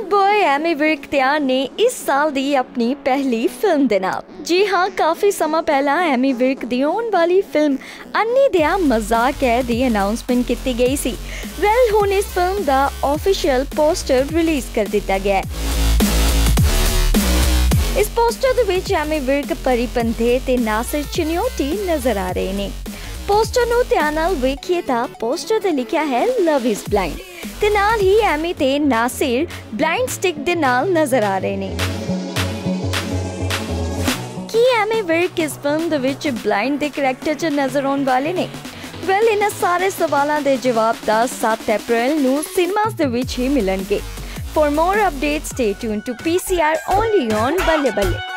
Boy Ammy ਵਿਰਕਤਿਆਰ ਨੇ ਇਸ ਸਾਲ ਦੀ ਆਪਣੀ ਪਹਿਲੀ ਫਿਲਮ ਦੇ ਨਾਲ। ਜੀ ਹਾਂ, ਕਾਫੀ ਸਮਾਂ ਪਹਿਲਾਂ ਐਮੀ ਵਿਰਕ ਦੀ ਆਉਣ ਵਾਲੀ ਫਿਲਮ ਅੰਨੀ ਦਿਆ ਮਜ਼ਾਕ ਹੈ ਦੀ ਅਨਾਉਂਸਮੈਂਟ ਕੀਤੀ ਗਈ ਸੀ। ਵੈਲ ਹੁਣ ਇਸ ਫਿਲਮ ਦਾ ਆਫੀਸ਼ੀਅਲ ਪੋਸਟਰ ਰਿਲੀਜ਼ ਕਰ ਦਿੱਤਾ ਗਿਆ ਹੈ। ਇਸ ਪੋਸਟਰ ਦੇ ਵਿੱਚ ਐਮੀ ਵਿਰਕ ਪਰੀ ਤੇ ਨਾਸਿਰ ਚਿਨਿਓਟੀ ਨਜ਼ਰ ਆ ਰਹੇ ਨੇ। ਪੋਸਟਰ ਨੂੰ ਧਿਆਨ ਨਾਲ ਵੇਖੀਏ ਤਾਂ ਪੋਸਟਰ ਤੇ ਲਿਖਿਆ ਹੈ ਲਵ ਇਜ਼ ਬਲਾਈਂਡ ਤੇ ਨਾਲ ਹੀ ਐਮੀ ਤੇ ਨਾਸਿਰ ਬਲਾਈਂਡ ਸਟਿਕ ਦੇ ਨਾਲ ਨਜ਼ਰ ਆ ਰਹੇ ਨੇ। ਕੀ ਐਮੀ ਵਿਰਕ ਇਸ ਫਿਲਮ ਦੇ ਵਿੱਚ ਬਲਾਈਂਡ ਦੇ ਕਰੈਕਟਰ 'ਚ ਨਜ਼ਰ ਆਉਣ ਵਾਲੇ ਨੇ? ਵੈਲ ਇਹਨਾਂ ਸਾਰੇ ਸਵਾਲਾਂ ਦੇ ਜਵਾਬ ਦਾ 7 ਅਪ੍ਰੈਲ ਨੂੰ ਸਿਨੇਮਾਸ ਦੇ ਵਿੱਚ ਹੀ ਮਿਲਣਗੇ। For more updates, stay tuned to PCR only on Balle Balle.